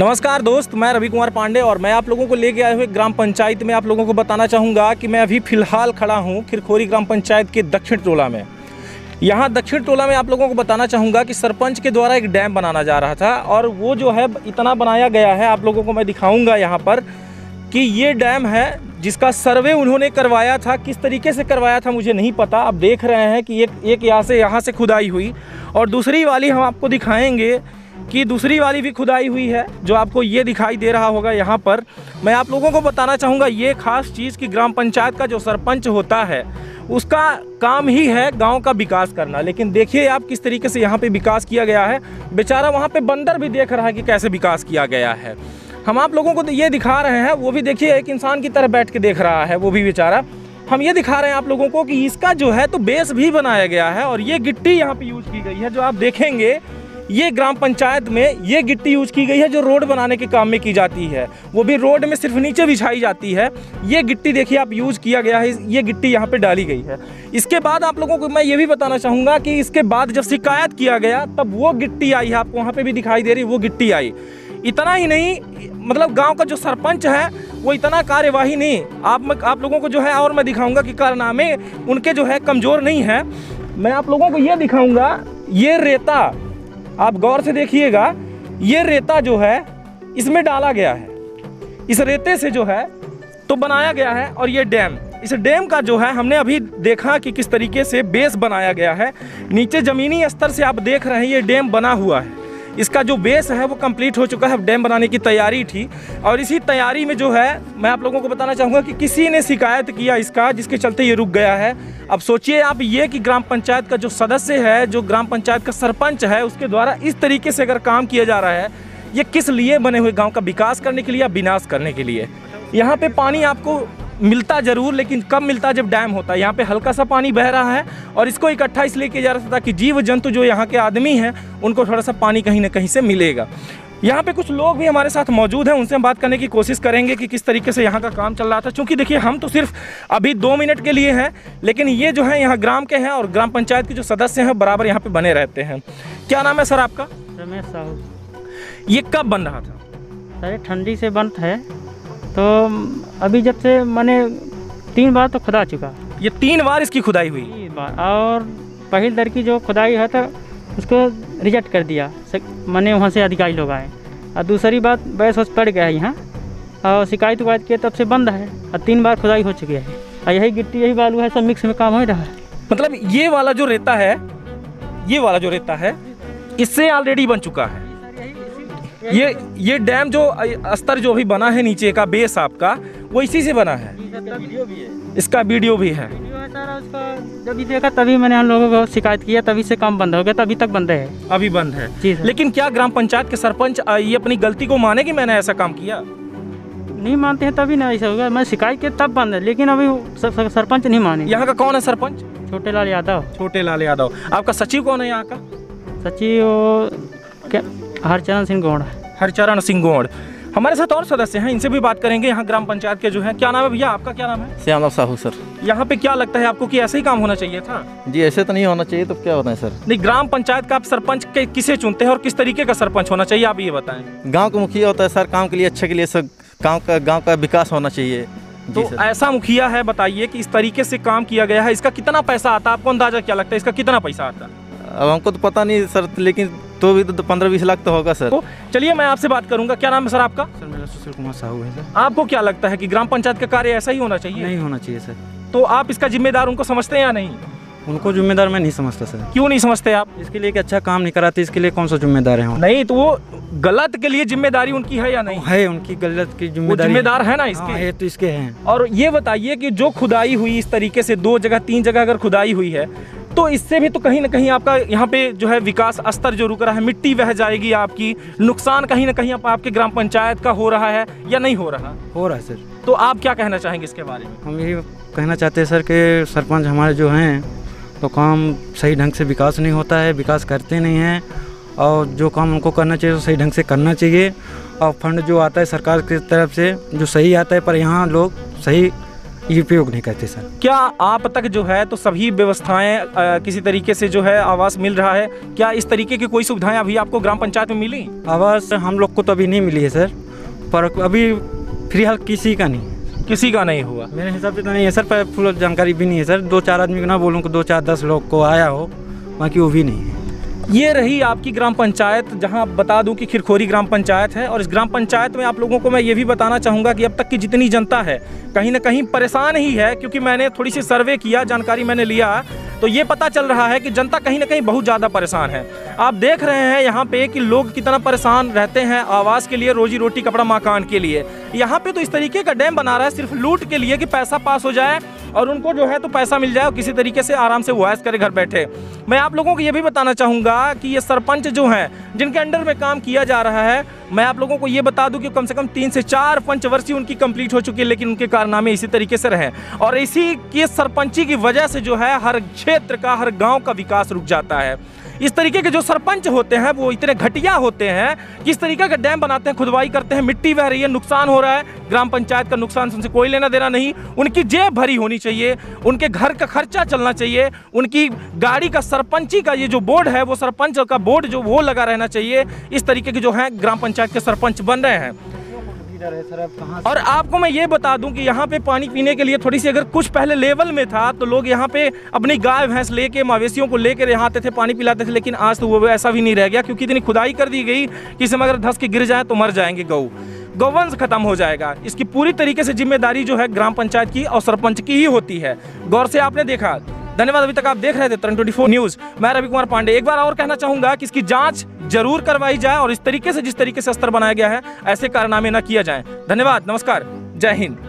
नमस्कार दोस्त, मैं रवि कुमार पांडे और मैं आप लोगों को लेके आए हुए ग्राम पंचायत में आप लोगों को बताना चाहूँगा कि मैं अभी फ़िलहाल खड़ा हूँ खिरखोरी ग्राम पंचायत के दक्षिण टोला में। यहाँ दक्षिण टोला में आप लोगों को बताना चाहूँगा कि सरपंच के द्वारा एक डैम बनाना जा रहा था और वो जो है इतना बनाया गया है, आप लोगों को मैं दिखाऊँगा यहाँ पर कि ये डैम है जिसका सर्वे उन्होंने करवाया था। किस तरीके से करवाया था मुझे नहीं पता। आप देख रहे हैं कि एक एक यहाँ से यहाँ से खुदाई हुई और दूसरी वाली हम आपको दिखाएँगे कि दूसरी वाली भी खुदाई हुई है, जो आपको ये दिखाई दे रहा होगा यहाँ पर। मैं आप लोगों को बताना चाहूँगा, ये खास चीज़ कि ग्राम पंचायत का जो सरपंच होता है, उसका काम ही है गाँव का विकास करना। लेकिन देखिए आप किस तरीके से यहाँ पे विकास किया गया है। बेचारा वहाँ पे बंदर भी देख रहा है कि कैसे विकास किया गया है। हम आप लोगों को तो ये दिखा रहे हैं, वो भी देखिए, एक इंसान की तरह बैठ के देख रहा है, वो भी बेचारा। हम ये दिखा रहे हैं आप लोगों को कि इसका जो है तो बेस भी बनाया गया है और ये गिट्टी यहाँ पे यूज़ की गई है, जो आप देखेंगे ये ग्राम पंचायत में ये गिट्टी यूज़ की गई है जो रोड बनाने के काम में की जाती है। वो भी रोड में सिर्फ़ नीचे बिछाई जाती है। ये गिट्टी देखिए आप यूज़ किया गया है, ये गिट्टी यहाँ पे डाली गई है। इसके बाद आप लोगों को मैं ये भी बताना चाहूँगा कि इसके बाद जब शिकायत किया गया, तब वो गिट्टी आई है, आपको वहाँ पे भी दिखाई दे रही वो गिट्टी आई। इतना ही नहीं मतलब गाँव का जो सरपंच है, वो इतना कार्यवाही नहीं। आप आप लोगों को जो है और मैं दिखाऊँगा कि कारनामे उनके जो है कमज़ोर नहीं है। मैं आप लोगों को ये दिखाऊँगा, ये रेता आप गौर से देखिएगा, ये रेता जो है, इसमें डाला गया है। इस रेते से जो है तो बनाया गया है और ये डैम। इस डैम का जो है, हमने अभी देखा कि किस तरीके से बेस बनाया गया है। नीचे ज़मीनी स्तर से आप देख रहे हैं, ये डैम बना हुआ है। इसका जो बेस है, वो कंप्लीट हो चुका है डैम बनाने की तैयारी थी। और इसी तैयारी में जो है, मैं आप लोगों को बताना चाहूँगा कि किसी ने शिकायत किया इसका, जिसके चलते ये रुक गया है। अब सोचिए आप ये कि ग्राम पंचायत का जो सदस्य है, जो ग्राम पंचायत का सरपंच है, उसके द्वारा इस तरीके से अगर काम किया जा रहा है, ये किस लिए बने हुए गाँव का विकास करने के लिए या विनाश करने के लिए? यहाँ पे पानी आपको मिलता ज़रूर लेकिन कब मिलता जब डैम होता है। यहाँ पे हल्का सा पानी बह रहा है और इसको इकट्ठा इसलिए किया जा रहा था ताकि जीव जंतु जो यहाँ के आदमी हैं उनको थोड़ा सा पानी कहीं ना कहीं से मिलेगा। यहाँ पे कुछ लोग भी हमारे साथ मौजूद हैं उनसे हम बात करने की कोशिश करेंगे कि किस तरीके से यहाँ का काम चल रहा था। क्योंकि देखिए हम तो सिर्फ़ अभी दो मिनट के लिए हैं लेकिन ये जो है यहाँ ग्राम के हैं और ग्राम पंचायत के जो सदस्य हैं बराबर यहाँ पे बने रहते हैं। क्या नाम है सर आपका? रमेश साहू। ये कब बन रहा था? सर ठंडी से बंद है। तो अभी जब से मैंने तीन बार तो खुदा चुका। ये तीन बार इसकी खुदाई हुई। तीन बार। और पहली दर की जो खुदाई है तो उसको रिजेक्ट कर दिया। मैंने वहाँ से अधिकारी लोग आए। और दूसरी बात बहस वस पड़ गया है यहाँ। और शिकायत उकायत किए तब से बंद है। और तीन बार खुदाई हो चुकी है। और यही गिट्टी यही बालू है सब मिक्स में काम हो रहा है। मतलब ये वाला जो रेता है ये वाला जो रेता है इससे ऑलरेडी बन चुका है। ये ये डैम जो स्तर जो अभी बना है नीचे का बेस आपका वो इसी से बना है। इसका वीडियो भी है। जब देखा तभी मैंने हम लोगों को शिकायत किया तभी से काम बंद हो गया तभी तक बंद है। अभी बंद है। जी लेकिन क्या ग्राम पंचायत के सरपंच ये अपनी गलती को माने कि मैंने ऐसा काम किया? नहीं मानते हैं तभी ना ऐसा होगा। मैं शिकायत किया तब बंद है। लेकिन अभी सरपंच नहीं माने। यहाँ का कौन है सरपंच? छोटे लाल यादव। छोटे लाल यादव। आपका सचिव कौन है यहाँ का? सचिव क्या? हरचरण सिंह गौड़ हरचरण सिंह गौड़ हमारे साथ और सदस्य हैं इनसे भी बात करेंगे। यहाँ ग्राम पंचायत के जो है क्या नाम है भैया? आपका क्या नाम है? श्यामलाल साहू सर। यहाँ पे क्या लगता है आपको कि ऐसे ही काम होना चाहिए था? जी ऐसे तो नहीं होना चाहिए तो क्या होना है सर? नहीं ग्राम पंचायत का आप सरपंच के किसे चुनते हैं और किस तरीके का सरपंच होना चाहिए आप ये बताएँ। गाँव का मुखिया होता है सर काम के लिए अच्छे के लिए सर गाँव का गाँव का विकास होना चाहिए। तो ऐसा मुखिया है बताइए कि इस तरीके से काम किया गया है इसका कितना पैसा आता है? आपको अंदाज़ा क्या लगता है इसका कितना पैसा आता है? अब हमको तो पता नहीं सर लेकिन तो भी तो पंद्रह बीस लाख तो होगा सर। तो चलिए मैं आपसे बात करूँगा। क्या नाम है सर आपका? सर मेरा सुशील कुमार साहू है सर। आपको क्या लगता है कि ग्राम पंचायत का कार्य ऐसा ही होना चाहिए? नहीं होना चाहिए सर। तो आप इसका जिम्मेदार उनको समझते हैं या नहीं? उनको जिम्मेदार मैं नहीं समझता सर। क्यों नहीं समझते आप? इसके लिए कि अच्छा काम नहीं कराते इसके लिए कौन सा जिम्मेदार है? नहीं तो वो गलत के लिए ज़िम्मेदारी उनकी है या नहीं? है उनकी गलत की ज़िम्मेदारी। जिम्मेदार है ना इसके? हाँ, है तो इसके हैं। और ये बताइए कि जो खुदाई हुई इस तरीके से दो जगह तीन जगह अगर खुदाई हुई है तो इससे भी तो कहीं ना कहीं आपका यहाँ पे जो है विकास स्तर जो रुक रहा है मिट्टी बह जाएगी आपकी नुकसान कहीं ना कहीं आप, आपके ग्राम पंचायत का हो रहा है या नहीं हो रहा? हो रहा है सर। तो आप क्या कहना चाहेंगे इसके बारे में? हम यही कहना चाहते हैं सर कि सरपंच हमारे जो हैं तो काम सही ढंग से विकास नहीं होता है विकास करते नहीं हैं और जो काम उनको करना चाहिए तो सही ढंग से करना चाहिए। और फंड जो आता है सरकार की तरफ़ से जो सही आता है पर यहाँ लोग सही ये उपयोग नहीं करते सर। क्या आप तक जो है तो सभी व्यवस्थाएँ किसी तरीके से जो है आवास मिल रहा है? क्या इस तरीके की कोई सुविधाएँ अभी आपको ग्राम पंचायत में मिली? आवास हम लोग को तो अभी नहीं मिली है सर पर अभी फ़िलहाल किसी का नहीं। किसी का नहीं हुआ? मेरे हिसाब से तो नहीं है सर पर फुल जानकारी भी नहीं है सर। दो चार आदमी को ना बोलूँ दो चार दस लोग को आया हो बाकी वो भी नहीं है। ये रही आपकी ग्राम पंचायत, जहाँ बता दूँ कि खिरखोरी ग्राम पंचायत है, और इस ग्राम पंचायत में आप लोगों को मैं ये भी बताना चाहूँगा कि अब तक की जितनी जनता है, कहीं ना कहीं परेशान ही है, क्योंकि मैंने थोड़ी सी सर्वे किया, जानकारी मैंने लिया तो ये पता चल रहा है कि जनता कहीं ना कहीं बहुत ज़्यादा परेशान है। आप देख रहे हैं यहाँ पे कि लोग कितना परेशान रहते हैं आवास के लिए, रोजी रोटी, कपड़ा मकान के लिए। यहाँ पे तो इस तरीके का डैम बना रहा है, सिर्फ़ लूट के लिए कि पैसा पास हो जाए और उनको जो है तो पैसा मिल जाए और किसी तरीके से आराम से वॉयस करे घर बैठे। मैं आप लोगों को ये भी बताना चाहूँगा कि ये सरपंच जो हैं, जिनके अंडर में काम किया जा रहा है मैं आप लोगों को ये बता दूँ कि कम से कम तीन से चार पंचवर्षीय उनकी कंप्लीट हो चुकी है, लेकिन उनके कारनामे इसी तरीके से रहे। और इसी के सरपंची की वजह से जो है, हर क्षेत्र का, हर गाँव का विकास रुक जाता है। इस तरीके के जो सरपंच होते हैं, वो इतने घटिया होते हैं कि इस तरीके का डैम बनाते हैं, खुदवाई करते हैं, मिट्टी बह रही है, नुकसान हो रहा है। ग्राम पंचायत का नुकसान उनसे कोई लेना देना नहीं। उनकी जेब भरी होनी चाहिए, उनके घर का खर्चा चलना चाहिए, उनकी गाड़ी का सरपंची का ये जो बोर्ड है, वो सरपंच का बोर्ड जो, वो लगा रहना चाहिए। इस तरीके के जो है, ग्राम पंचायत के सरपंच बन रहे हैं। और आपको मैं ये बता दूँ कि यहाँ पे पानी पीने के लिए थोड़ी सी अगर कुछ पहले लेवल में था तो लोग यहाँ पे अपनी गाय, भैंस लेके, मवेशियों को लेकर यहाँ आते थे, पानी पिलाते थे, लेकिन आज तो वो ऐसा भी नहीं रह गया, क्योंकि इतनी खुदाई कर दी गई कि इसमें अगर धस के गिर जाए तो मर जाएँगे गऊ गौवंश खत्म हो जाएगा। इसकी पूरी तरीके से ज़िम्मेदारी जो है ग्राम पंचायत की और सरपंच की ही होती है। गौर से आपने देखा धन्यवाद, अभी तक आप देख रहे थे तरन ट्वेंटी न्यूज़ मैं रवि कुमार पांडे, एक बार और कहना चाहूँगा कि इसकी जाँच ज़रूर करवाई जाए और इस तरीके से जिस तरीके से स्तर बनाया गया है, ऐसे कारनामे न किया जाए। धन्यवाद, नमस्कार, जय हिंद।